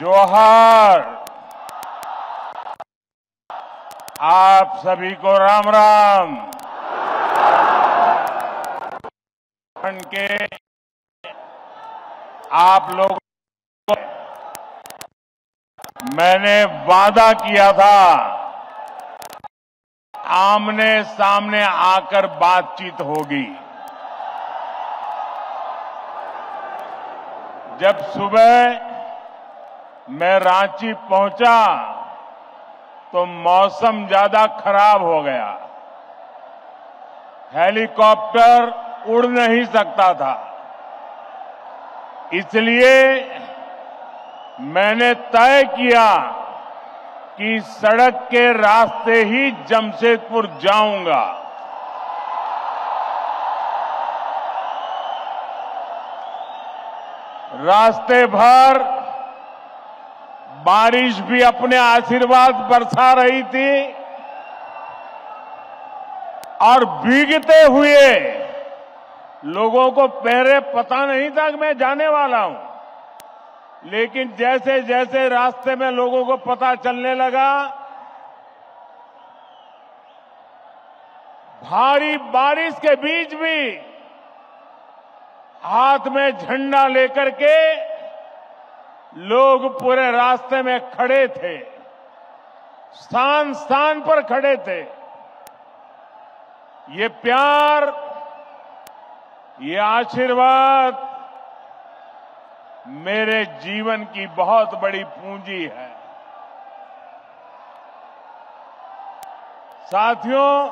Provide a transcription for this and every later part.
जोहार। आप सभी को राम राम। के आप लोग, मैंने वादा किया था, आमने सामने आकर बातचीत होगी। जब सुबह मैं रांची पहुँचा तो मौसम ज़्यादा खराब हो गया। हेलीकॉप्टर उड़ नहीं सकता था। इसलिए मैंने तय किया कि सड़क के रास्ते ही जमशेदपुर जाऊँगा। रास्ते भर बारिश भी अपने आशीर्वाद बरसा रही थी और भीगते हुए लोगों को पहले पता नहीं था कि मैं जाने वाला हूँ। लेकिन जैसे जैसे रास्ते में लोगों को पता चलने लगा, भारी बारिश के बीच भी हाथ में झंडा लेकर के लोग पूरे रास्ते में खड़े थे। स्थान स्थान पर खड़े थे। ये प्यार, ये आशीर्वाद मेरे जीवन की बहुत बड़ी पूंजी है। साथियों,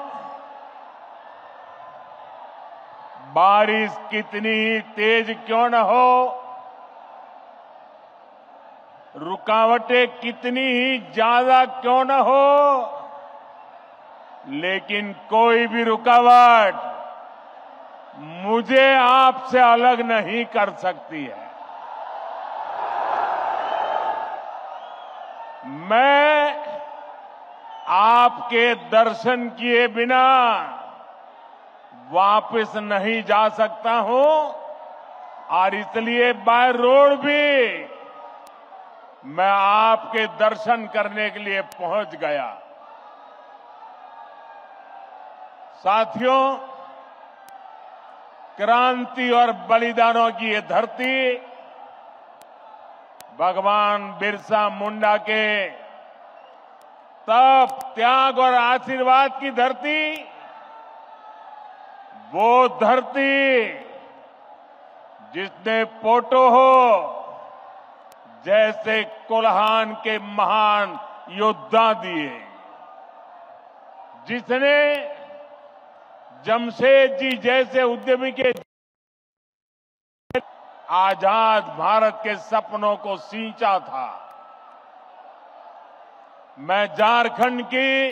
बारिश कितनी तेज क्यों न हो रुकावटें कितनी ही ज़्यादा क्यों न हो, लेकिन कोई भी रुकावट मुझे आपसे अलग नहीं कर सकती है। मैं आपके दर्शन किए बिना वापस नहीं जा सकता हूँ, और इसलिए बाय रोड भी मैं आपके दर्शन करने के लिए पहुँच गया। साथियों, क्रांति और बलिदानों की ये धरती, भगवान बिरसा मुंडा के तप, त्याग और आशीर्वाद की धरती, वो धरती जिसने पोटो हो जैसे कोल्हान के महान योद्धा दिए। जिसने जमशेद जी जैसे उद्यमी के आज़ाद भारत के सपनों को सींचा था। मैं झारखंड की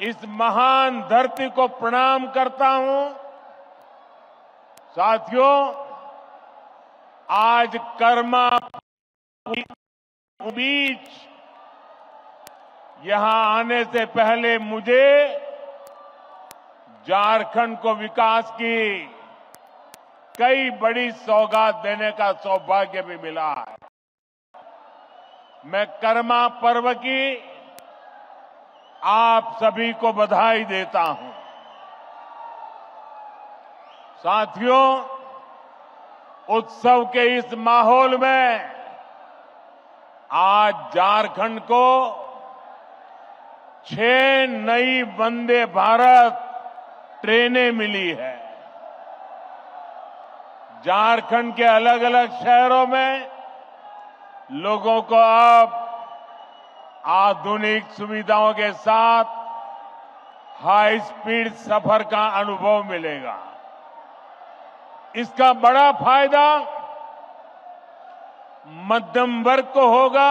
इस महान धरती को प्रणाम करता हूँ। साथियों आज कर्मा बीच यहाँ आने से पहले मुझे झारखंड को विकास की कई बड़ी सौगात देने का सौभाग्य भी मिला है। मैं कर्मा पर्व की आप सभी को बधाई देता हूँ। साथियों उत्सव के इस माहौल में आज झारखंड को छह नई वंदे भारत ट्रेनें मिली है। झारखंड के अलग अलग शहरों में लोगों को अब आधुनिक सुविधाओं के साथ हाई स्पीड सफ़र का अनुभव मिलेगा। इसका बड़ा फ़ायदा मध्यम वर्ग को होगा,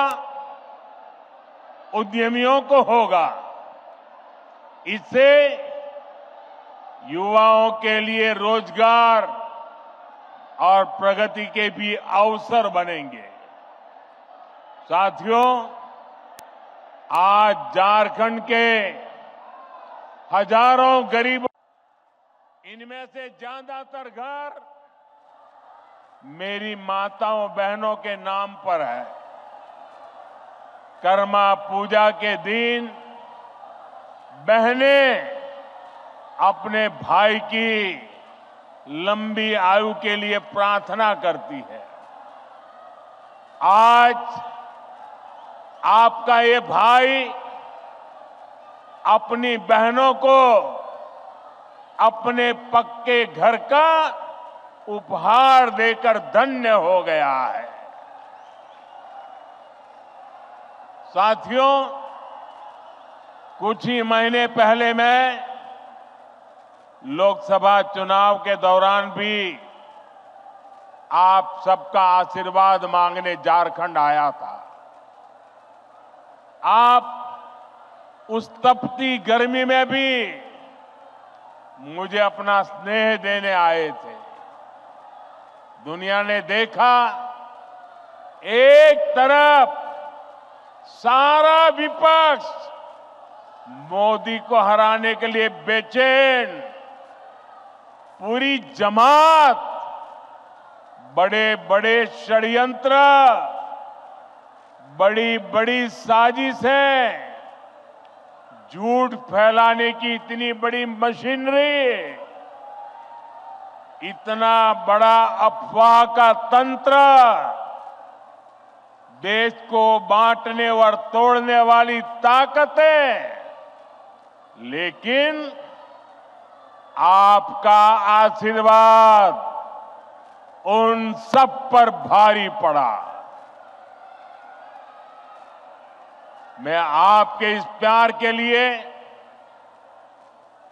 उद्यमियों को होगा। इससे युवाओं के लिए रोज़गार और प्रगति के भी अवसर बनेंगे। साथियों, आज झारखंड के हज़ारों गरीबों, इनमें से ज़्यादातर घर मेरी माताओं बहनों के नाम पर है। कर्मा पूजा के दिन बहने अपने भाई की लंबी आयु के लिए प्रार्थना करती है। आज आपका ये भाई अपनी बहनों को अपने पक्के घर का उपहार देकर धन्य हो गया है। साथियों, कुछ ही महीने पहले मैं लोकसभा चुनाव के दौरान भी आप सबका आशीर्वाद मांगने झारखंड आया था। आप उस तपती गर्मी में भी मुझे अपना स्नेह देने आए थे। दुनिया ने देखा, एक तरफ़ सारा विपक्ष मोदी को हराने के लिए बेचैन, पूरी जमात बड़े बड़े षड्यंत्र बड़ी बड़ी साजिश साजिशें झूठ फैलाने की इतनी बड़ी मशीनरी इतना बड़ा अफवाह का तंत्र देश को बांटने और तोड़ने वाली ताकतें। लेकिन आपका आशीर्वाद उन सब पर भारी पड़ा। मैं आपके इस प्यार के लिए,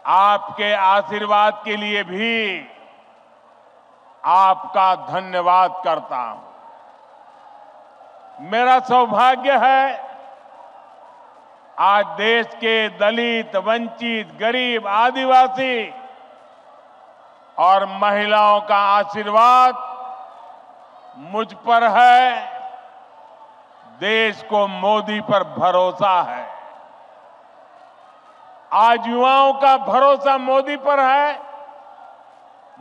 आपके आशीर्वाद के लिए भी आपका धन्यवाद करता हूँ। मेरा सौभाग्य है, आज देश के दलित, वंचित, गरीब, आदिवासी और महिलाओं का आशीर्वाद मुझ पर है। देश को मोदी पर भरोसा है। आज युवाओं का भरोसा मोदी पर है।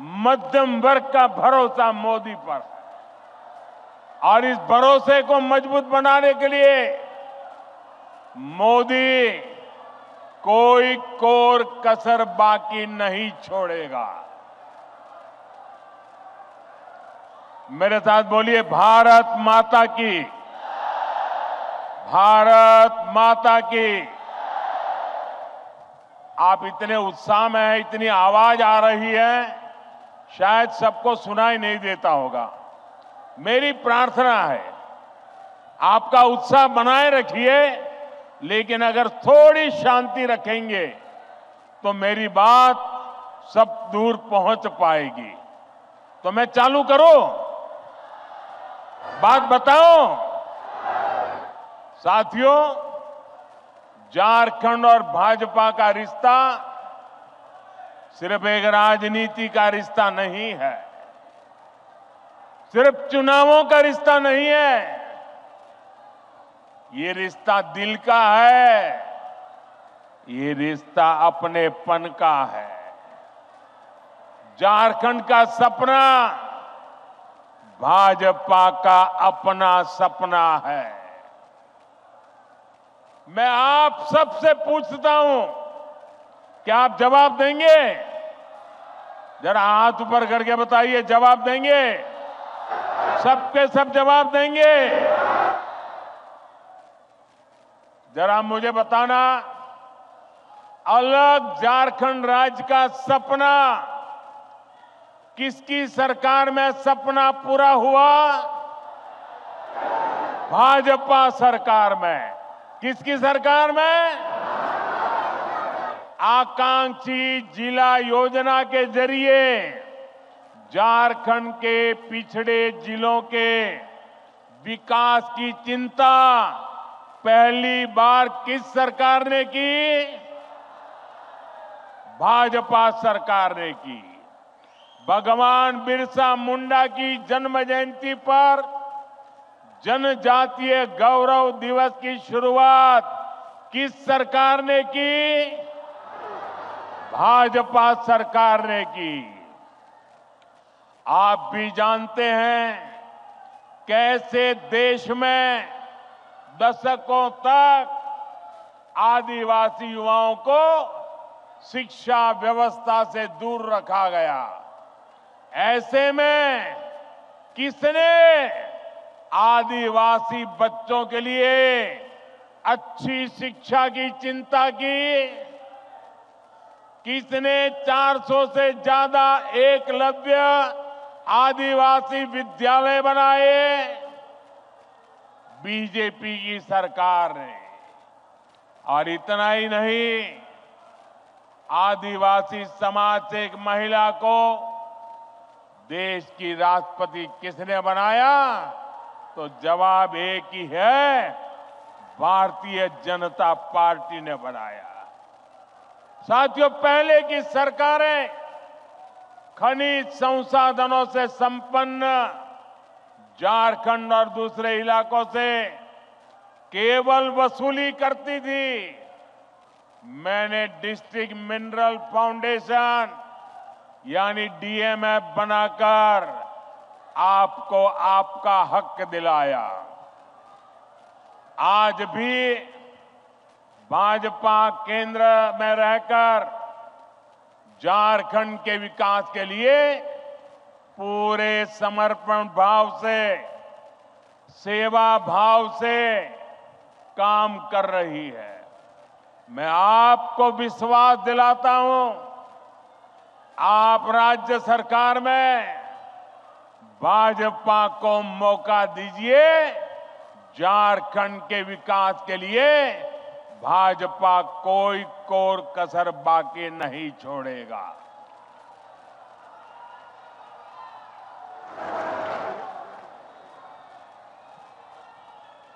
मध्यम वर्ग का भरोसा मोदी पर। और इस भरोसे को मज़बूत बनाने के लिए मोदी कोई कोर कसर बाकी नहीं छोड़ेगा। मेरे साथ बोलिए, भारत माता की। भारत माता की। आप इतने उत्साह में हैं, इतनी आवाज़ आ रही है। शायद सबको सुनाई नहीं देता होगा। मेरी प्रार्थना है, आपका उत्साह बनाए रखिए, लेकिन अगर थोड़ी शांति रखेंगे तो मेरी बात सब दूर पहुँच पाएगी। तो मैं चालू करूँ? बात बताओ साथियों, झारखंड और भाजपा का रिश्ता सिर्फ़ एक राजनीति का रिश्ता नहीं है। सिर्फ़ चुनावों का रिश्ता नहीं है। ये रिश्ता दिल का है। ये रिश्ता अपनेपन का है। झारखंड का सपना, भाजपा का अपना सपना है। मैं आप सबसे पूछता हूँ क्या आप जवाब देंगे? जरा हाथ ऊपर करके बताइए, जवाब देंगे? सबके सब जवाब देंगे। जरा मुझे बताना, अलग झारखंड राज्य का सपना किसकी सरकार में सपना पूरा हुआ? भाजपा सरकार में। किसकी सरकार में? आकांक्षी जिला योजना के ज़रिए झारखंड के पिछड़े जिलों के विकास की चिंता पहली बार किस सरकार ने की? भाजपा सरकार ने की। भगवान बिरसा मुंडा की जन्म जयंती पर जनजातीय गौरव दिवस की शुरुआत किस सरकार ने की? भाजपा सरकार ने की। आप भी जानते हैं कैसे देश में दशकों तक आदिवासी युवाओं को शिक्षा व्यवस्था से दूर रखा गया। ऐसे में किसने आदिवासी बच्चों के लिए अच्छी शिक्षा की चिंता की? किसने 400 से ज़्यादा एकलव्य आदिवासी विद्यालय बनाए? बीजेपी की सरकार ने। और इतना ही नहीं, आदिवासी समाज से एक महिला को देश की राष्ट्रपति किसने बनाया? तो जवाब एक ही है, भारतीय जनता पार्टी ने बनाया। साथियों, पहले की सरकारें खनिज संसाधनों से संपन्न झारखंड और दूसरे इलाकों से केवल वसूली करती थी। मैंने डिस्ट्रिक्ट मिनरल फाउंडेशन, यानी डीएमएफ बनाकर आपको आपका हक दिलाया। आज भी भाजपा केंद्र में रहकर झारखंड के विकास के लिए पूरे समर्पण भाव से, सेवा भाव से काम कर रही है। मैं आपको विश्वास दिलाता हूँ, आप राज्य सरकार में भाजपा को मौका दीजिए, झारखंड के विकास के लिए भाजपा कोई कोर कसर बाकी नहीं छोड़ेगा।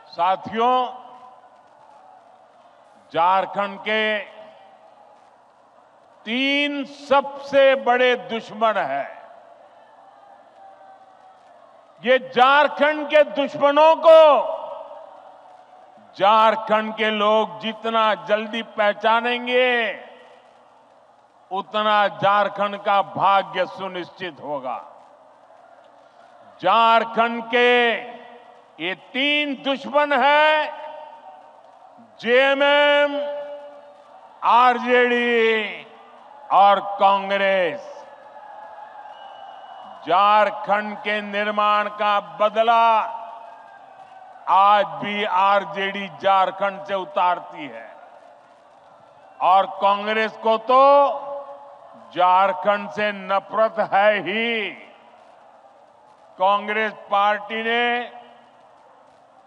साथियों, झारखंड के तीन सबसे बड़े दुश्मन है। ये झारखंड के दुश्मनों को झारखंड के लोग जितना जल्दी पहचानेंगे, उतना झारखंड का भाग्य सुनिश्चित होगा। झारखंड के ये तीन दुश्मन है, जेएमएम, आरजेडी और कांग्रेस। झारखंड के निर्माण का बदला आज भी आरजेडी झारखंड से उतारती है। और कांग्रेस को तो झारखंड से नफरत है ही। कांग्रेस पार्टी ने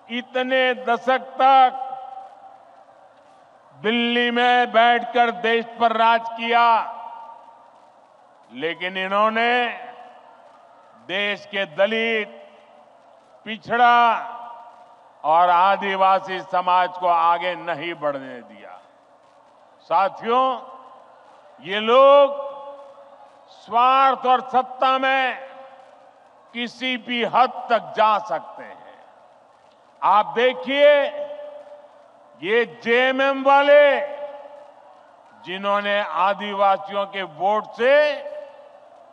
इतने दशक तक दिल्ली में बैठकर देश पर राज किया, लेकिन इन्होंने देश के दलित, पिछड़ा और आदिवासी समाज को आगे नहीं बढ़ने दिया। साथियों, ये लोग स्वार्थ और सत्ता में किसी भी हद तक जा सकते हैं। आप देखिए, ये जेएमएम वाले जिन्होंने आदिवासियों के वोट से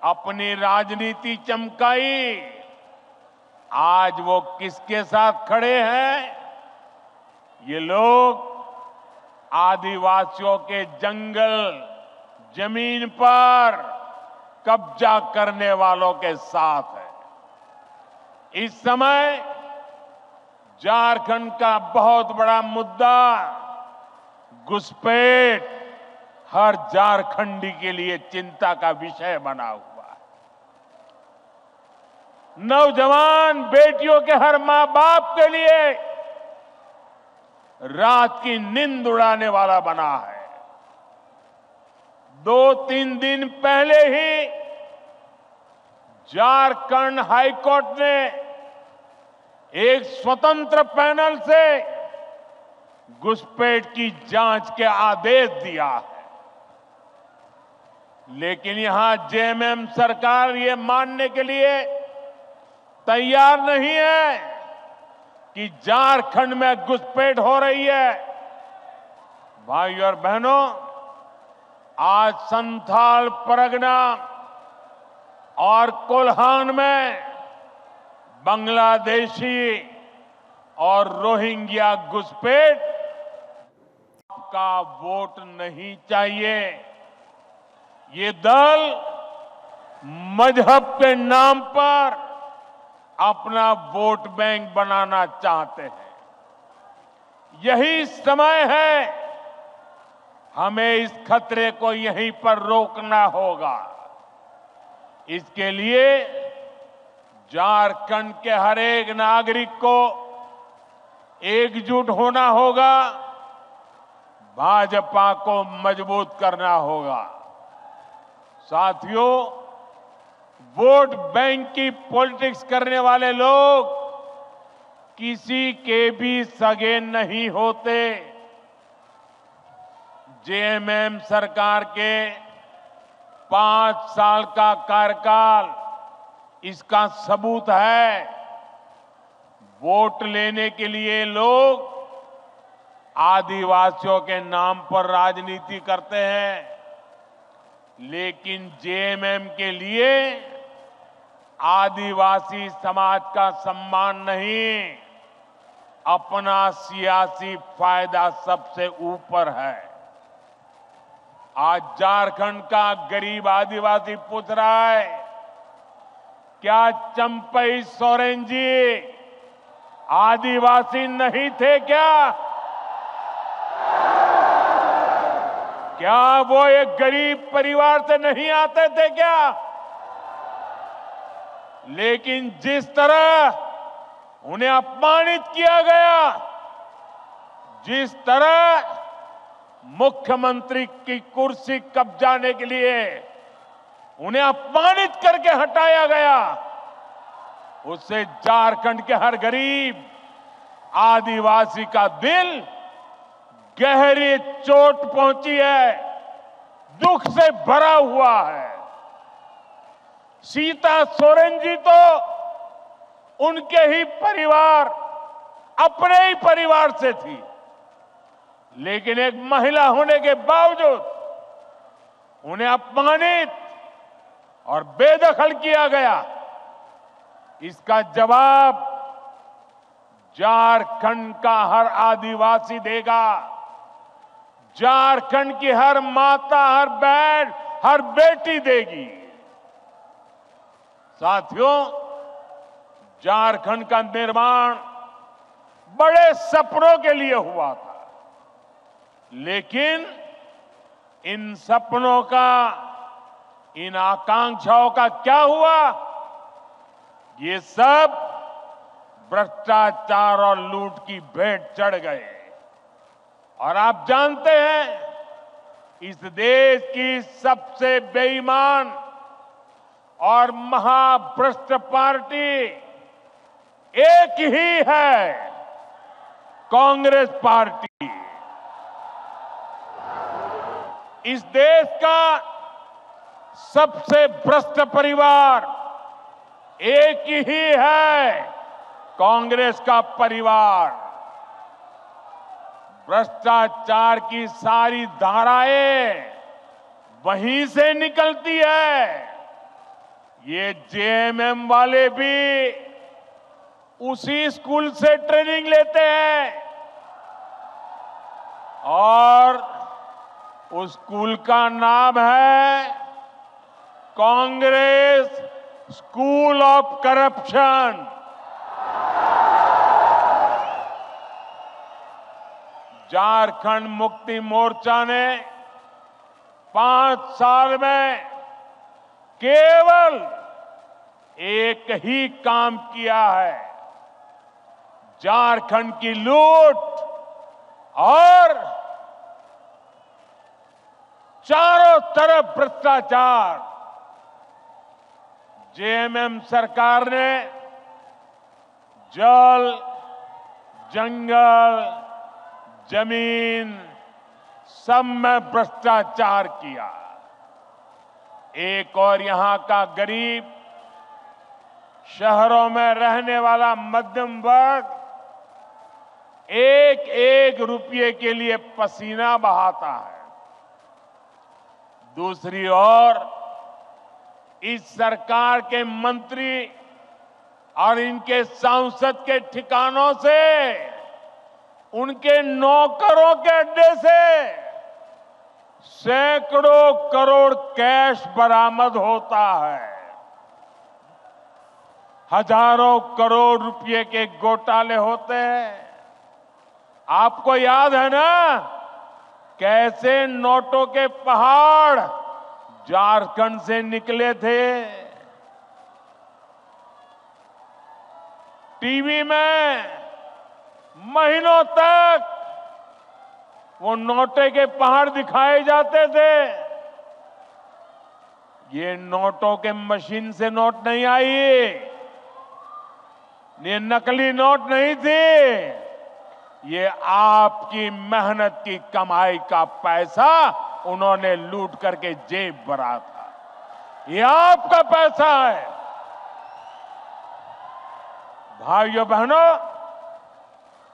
अपनी राजनीति चमकाई आज वो किसके साथ खड़े हैं? ये लोग आदिवासियों के जंगल, ज़मीन पर कब्जा करने वालों के साथ है। इस समय झारखंड का बहुत बड़ा मुद्दा घुसपैठ हर झारखंडी के लिए चिंता का विषय बना हुआ है। नौजवान बेटियों के हर माँ बाप के लिए रात की नींद उड़ाने वाला बना है। दो तीन दिन पहले ही झारखंड हाईकोर्ट ने एक स्वतंत्र पैनल से घुसपैठ की जाँच के आदेश दिया है। लेकिन यहाँ जेएमएम सरकार ये मानने के लिए तैयार नहीं है कि झारखंड में घुसपैठ हो रही है। भाई और बहनों, आज संथाल परगना और कोल्हान में बांग्लादेशी और रोहिंग्या घुसपैठ का वोट नहीं चाहिए। ये दल मज़हब के नाम पर अपना वोट बैंक बनाना चाहते हैं। यही समय है। हमें इस खतरे को यहीं पर रोकना होगा। इसके लिए झारखंड के हर एक नागरिक को एकजुट होना होगा। भाजपा को मज़बूत करना होगा। साथियों वोट बैंक की पॉलिटिक्स करने वाले लोग किसी के भी सगे नहीं होते। जेएमएम सरकार के पाँच साल का कार्यकाल इसका सबूत है। वोट लेने के लिए लोग आदिवासियों के नाम पर राजनीति करते हैं, लेकिन जेएमएम के लिए आदिवासी समाज का सम्मान नहीं, अपना सियासी फ़ायदा सबसे ऊपर है। आज झारखंड का गरीब आदिवासी पूछ रहा है, क्या चंपई सोरेन जी आदिवासी नहीं थे क्या? क्या वो एक गरीब परिवार से नहीं आते थे क्या? लेकिन जिस तरह उन्हें अपमानित किया गया, जिस तरह मुख्यमंत्री की कुर्सी कब्जाने के लिए उन्हें अपमानित करके हटाया गया, उससे झारखंड के हर गरीब, आदिवासी का दिल गहरी चोट पहुँची है, दुख से भरा हुआ है। सीता सोरेन जी तो उनके ही परिवार, अपने ही परिवार से थी। लेकिन एक महिला होने के बावजूद उन्हें अपमानित और बेदखल किया गया। इसका जवाब झारखंड का हर आदिवासी देगा। झारखंड की हर माता, हर बहन, हर बेटी देगी। साथियों, झारखंड का निर्माण बड़े सपनों के लिए हुआ था। लेकिन इन सपनों का, इन आकांक्षाओं का क्या हुआ? ये सब भ्रष्टाचार और लूट की भेंट चढ़ गए। और आप जानते हैं, इस देश की सबसे बेईमान और महाभ्रष्ट पार्टी एक ही है कांग्रेस पार्टी। इस देश का सबसे भ्रष्ट परिवार एक ही है कांग्रेस का परिवार। भ्रष्टाचार की सारी धाराएँ वहीं से निकलती है। ये जेएमएम वाले भी उसी स्कूल से ट्रेनिंग लेते हैं। और उस स्कूल का नाम है Congress school of corruption. Jharkhand Mukti Morcha ने पाँच साल में केवल एक ही काम किया है। झारखंड की लूट और चारों तरफ़ भ्रष्टाचार। जेएमएम सरकार ने जल, जंगल, ज़मीन सब में भ्रष्टाचार किया। एक और यहाँ का गरीब शहरों में रहने वाला मध्यम वर्ग एक एक रुपये के लिए पसीना बहाता है। दूसरी ओर इस सरकार के मंत्री और इनके सांसद के ठिकानों से, उनके नौकरों के अड्डे से सैकड़ों करोड़ कैश बरामद होता है। हज़ारों करोड़ रुपए के घोटाले होते हैं। आपको याद है ना? कैसे नोटों के पहाड़ झारखंड से निकले थे? टीवी में महीनों तक वो नोटे के पहाड़ दिखाए जाते थे। ये नोटों के मशीन से नोट नहीं आई। ये नकली नोट नहीं थी। ये आपकी मेहनत की कमाई का पैसा उन्होंने लूट करके जेब भरा था। ये आपका पैसा है। भाइयों बहनों,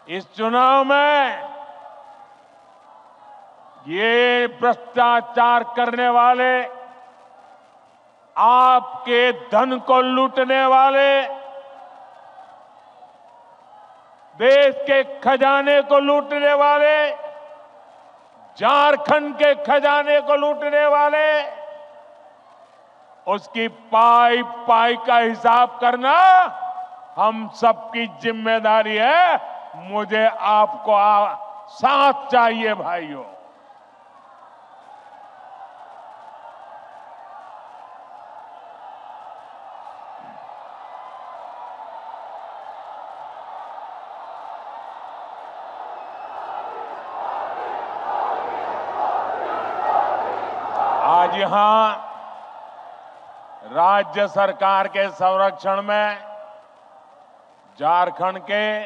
इस चुनाव में ये भ्रष्टाचार करने वाले, आपके धन को लूटने वाले देश के खजाने को लूटने वाले झारखंड के खजाने को लूटने वाले उसकी पाई पाई का हिसाब करना हम सबकी ज़िम्मेदारी है। मुझे आपको आ, साथ चाहिए भाइयों। यहाँ राज्य सरकार के संरक्षण में झारखंड के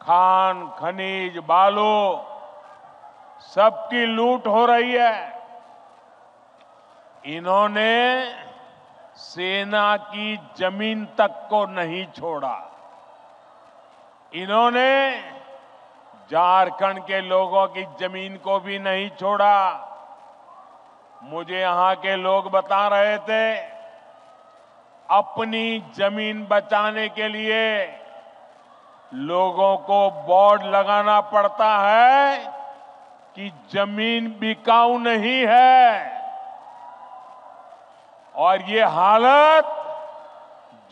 खान खनिज बालू सबकी लूट हो रही है। इन्होंने सेना की ज़मीन तक को नहीं छोड़ा। इन्होंने झारखंड के लोगों की ज़मीन को भी नहीं छोड़ा। मुझे यहाँ के लोग बता रहे थे, अपनी ज़मीन बचाने के लिए लोगों को बोर्ड लगाना पड़ता है कि ज़मीन बिकाऊ नहीं है। और ये हालत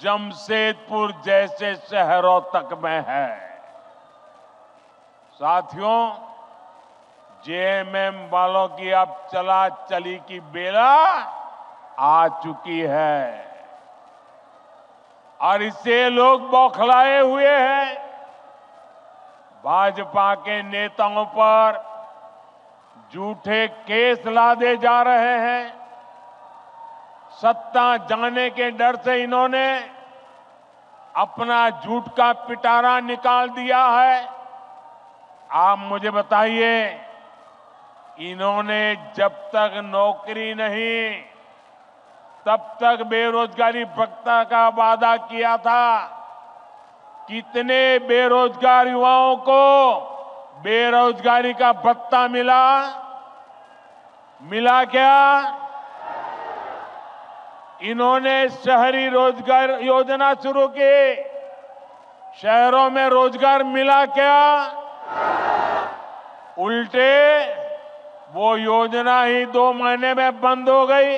जमशेदपुर जैसे शहरों तक में है। साथियों जेएमएम वालों की अब चला चली की बेला आ चुकी है। और इसे लोग बौखलाए हुए हैं। भाजपा के नेताओं पर झूठे केस लादे जा रहे हैं। सत्ता जाने के डर से इन्होंने अपना झूठ का पिटारा निकाल दिया है। आप मुझे बताइए इन्होंने जब तक नौकरी नहीं, तब तक बेरोजगारी भत्ता का वादा किया था। कितने बेरोजगार युवाओं को बेरोजगारी का भत्ता मिला? मिला क्या? इन्होंने शहरी रोज़गार योजना शुरू की। शहरों में रोज़गार मिला क्या? उल्टे वो योजना ही दो महीने में बंद हो गई।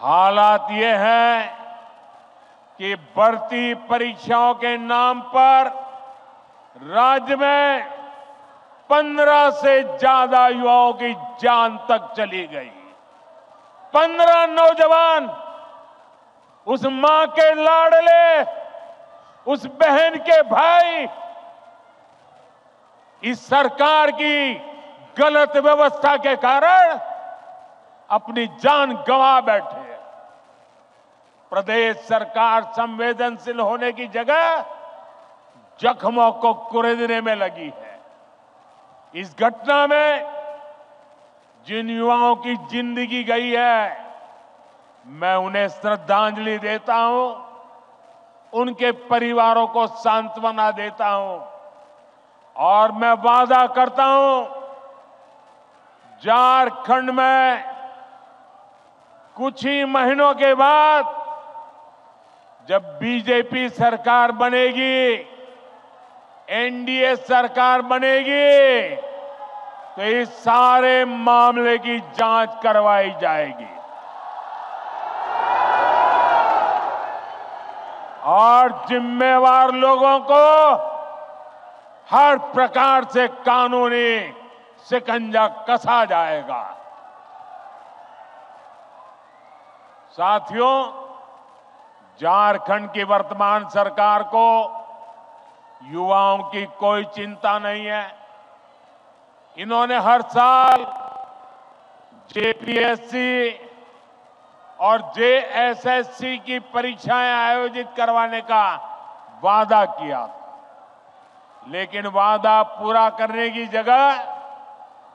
हालात ये है कि भर्ती परीक्षाओं के नाम पर राज्य में पंद्रह से ज़्यादा युवाओं की जान तक चली गई। पंद्रह नौजवान उस माँ के लाडले, उस बहन के भाई, इस सरकार की गलत व्यवस्था के कारण अपनी जान गंवा बैठे प्रदेश सरकार संवेदनशील होने की जगह जख्मों को कुरेदने में लगी है। इस घटना में जिन युवाओं की ज़िंदगी गई है, मैं उन्हें श्रद्धांजलि देता हूँ, उनके परिवारों को सांत्वना देता हूँ और मैं वादा करता हूँ झारखंड में कुछ ही महीनों के बाद जब बीजेपी सरकार बनेगी, एनडीए सरकार बनेगी तो इस सारे मामले की जाँच करवाई जाएगी। और जिम्मेवार लोगों को हर प्रकार से कानूनी शिकंजा कसा जाएगा? साथियों, झारखंड की वर्तमान सरकार को युवाओं की कोई चिंता नहीं है। इन्होंने हर साल जेपीएससी और जेएसएससी की परीक्षाएँ आयोजित करवाने का वादा किया लेकिन वादा पूरा करने की जगह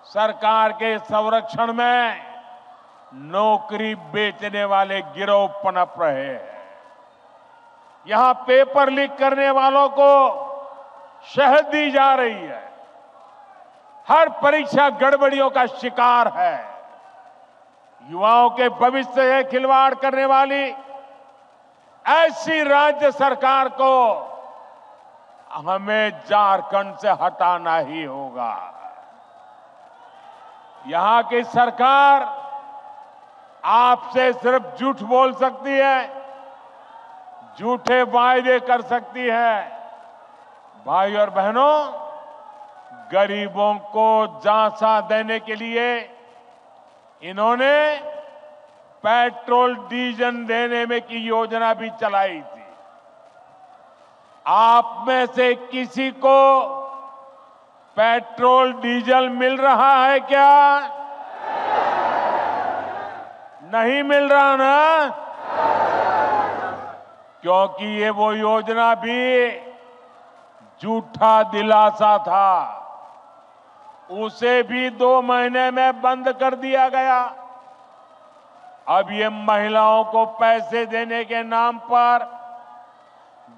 सरकार के संरक्षण में नौकरी बेचने वाले गिरोह पनप रहे हैं। यहाँ पेपर लीक करने वालों को शहद दी जा रही है। हर परीक्षा गड़बड़ियों का शिकार है। युवाओं के भविष्य से खिलवाड़ करने वाली ऐसी राज्य सरकार को हमें झारखंड से हटाना ही होगा। यहाँ की सरकार आपसे सिर्फ़ झूठ बोल सकती है, झूठे वायदे कर सकती है। भाई और बहनों, गरीबों को झांसा देने के लिए इन्होंने पेट्रोल डीजल देने में की योजना भी चलाई थी। आप में से किसी को पेट्रोल, डीजल मिल रहा है क्या? नहीं मिल रहा ना? क्योंकि ये वो योजना भी झूठा दिलासा था। उसे भी दो महीने में बंद कर दिया गया। अब ये महिलाओं को पैसे देने के नाम पर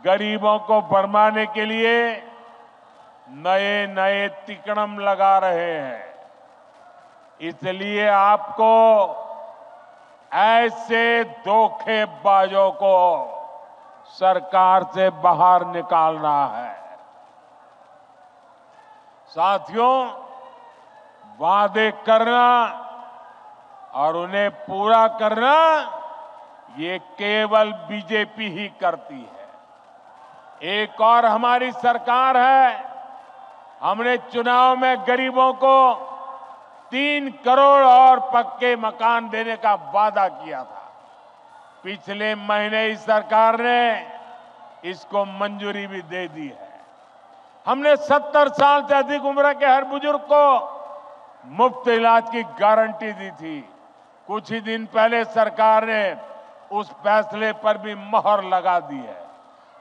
गरीबों को भरमाने के लिए नए नए तिकड़म लगा रहे हैं। इसलिए आपको ऐसे धोखेबाजों को सरकार से बाहर निकालना है। साथियों, वादे करना और उन्हें पूरा करना ये केवल बीजेपी ही करती है। एक और हमारी सरकार है हमने चुनाव में गरीबों को तीन करोड़ और पक्के मकान देने का वादा किया था। पिछले महीने इस सरकार ने इसको मंजूरी भी दे दी है। हमने सत्तर साल से अधिक उम्र के हर बुज़ुर्ग को मुफ़्त इलाज की गारंटी दी थी। कुछ ही दिन पहले सरकार ने उस फैसले पर भी मोहर लगा दी है।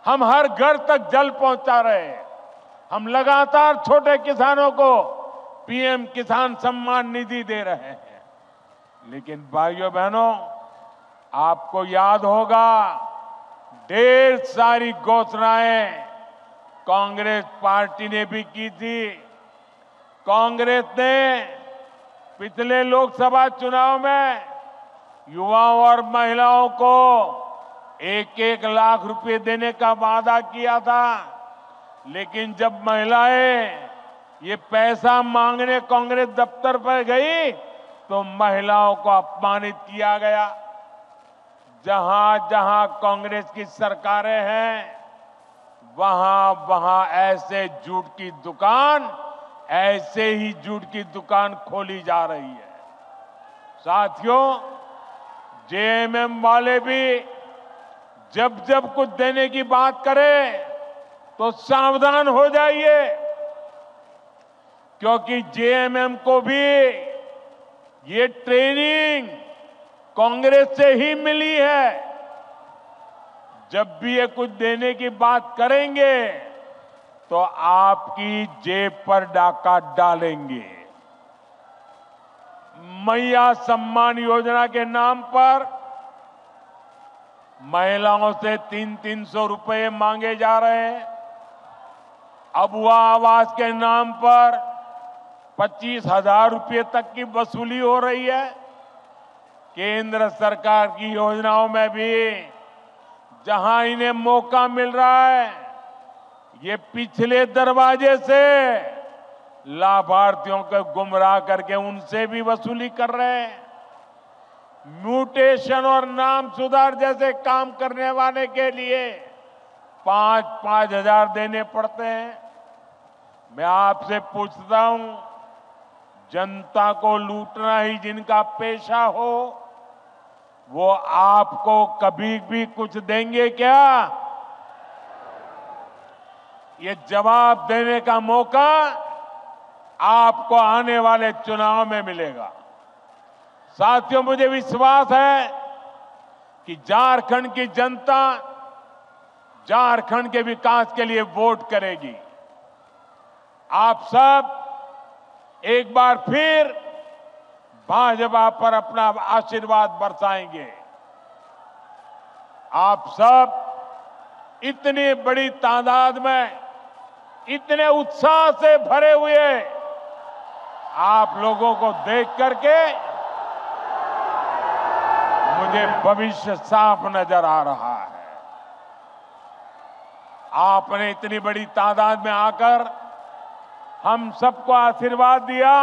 हम हर घर तक जल पहुँचा रहे हैं। हम लगातार छोटे किसानों को पीएम किसान सम्मान निधि दे रहे हैं। लेकिन भाइयों बहनों, आपको याद होगा, ढेर सारी घोषणाएँ कांग्रेस पार्टी ने भी की थी। कांग्रेस ने पिछले लोकसभा चुनाव में युवाओं और महिलाओं को एक एक लाख रुपए देने का वादा किया था। लेकिन जब महिलाएँ ये पैसा मांगने कांग्रेस दफ्तर पर गई तो महिलाओं को अपमानित किया गया। जहाँ जहाँ कांग्रेस की सरकारें हैं वहाँ वहाँ ऐसे झूठ की दुकान, ऐसे ही झूठ की दुकान खोली जा रही है। साथियों, जेएमएम वाले भी जब जब कुछ देने की बात करें तो सावधान हो जाइए, क्योंकि जेएमएम को भी ये ट्रेनिंग कांग्रेस से ही मिली है। जब भी ये कुछ देने की बात करेंगे तो आपकी जेब पर डाका डालेंगे। मैया सम्मान योजना के नाम पर महिलाओं से तीन तीन सौ रुपए मांगे जा रहे हैं। अबुआ आवास के नाम पर पच्चीस हज़ार रुपये तक की वसूली हो रही है। केंद्र सरकार की योजनाओं में भी जहाँ इन्हें मौका मिल रहा है, ये पिछले दरवाजे से लाभार्थियों को गुमराह करके उनसे भी वसूली कर रहे हैं। म्यूटेशन और नाम सुधार जैसे काम करने वाले के लिए पाँच पाँच हज़ार देने पड़ते हैं। मैं आपसे पूछता हूँ, जनता को लूटना ही जिनका पेशा हो, वो आपको कभी भी कुछ देंगे क्या? ये जवाब देने का मौका आपको आने वाले चुनाव में मिलेगा। साथियों, मुझे विश्वास है कि झारखंड की जनता, झारखंड के विकास के लिए वोट करेगी। आप सब एक बार फिर भाजपा पर अपना आशीर्वाद बरसाएँगे। आप सब इतनी बड़ी तादाद में इतने उत्साह से भरे हुए आप लोगों को देख करके मुझे भविष्य साफ़ नज़र आ रहा है। आपने इतनी बड़ी तादाद में आकर हम सबको आशीर्वाद दिया।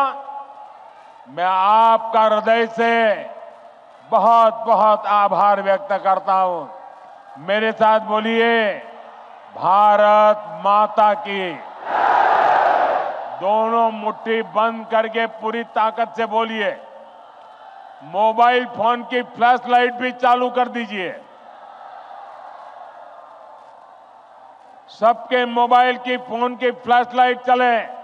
मैं आपका हृदय से बहुत बहुत आभार व्यक्त करता हूँ। मेरे साथ बोलिए, भारत माता की। दोनों मुट्ठी बंद करके पूरी ताकत से बोलिए। मोबाइल फ़ोन की फ्लैश लाइट भी चालू कर दीजिए। सबके मोबाइल की फ़ोन की फ्लैश लाइट चले।